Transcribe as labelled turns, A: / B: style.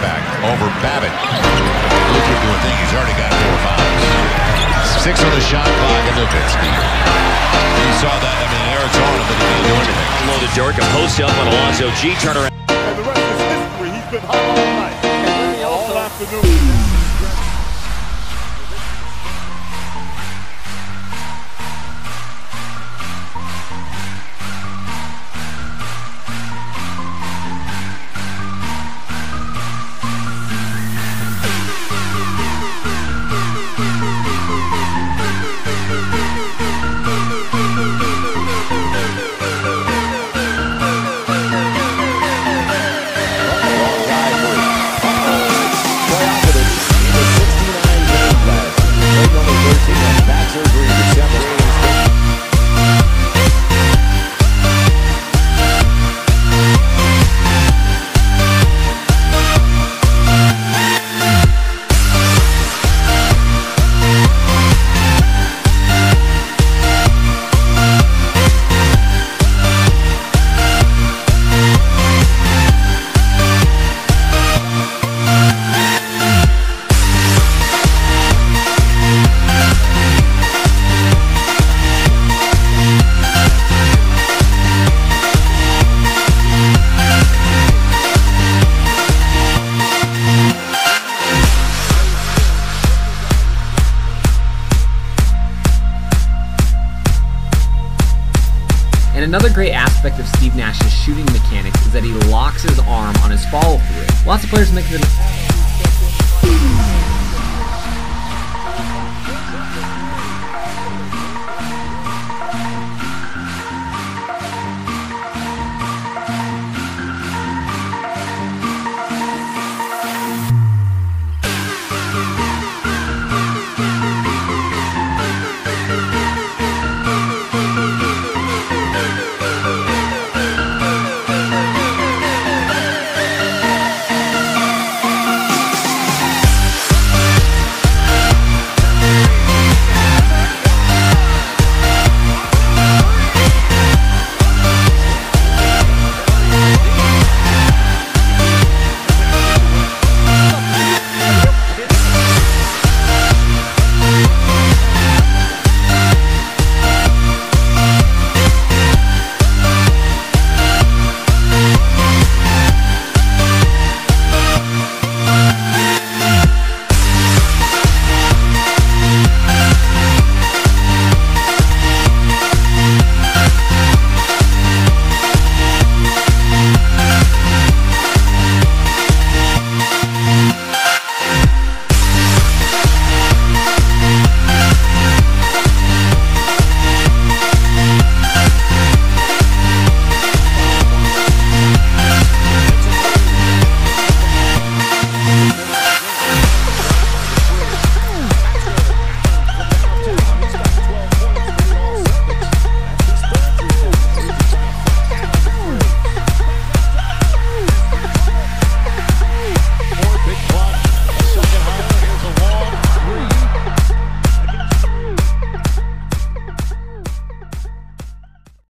A: back over Babbitt. Luther doing things. He's already got four fouls. Six on the shot clock and Nowitzki. You saw that. I mean, Eric's on him, but he can't do anything.
B: Loaded Dirk, a post up on Alonzo Gee. Turnaround.
C: And the rest is history. He's been hot all night. All afternoon.
D: And another great aspect of Steve Nash's shooting mechanics is that he locks his arm on his follow through. Lots of players make the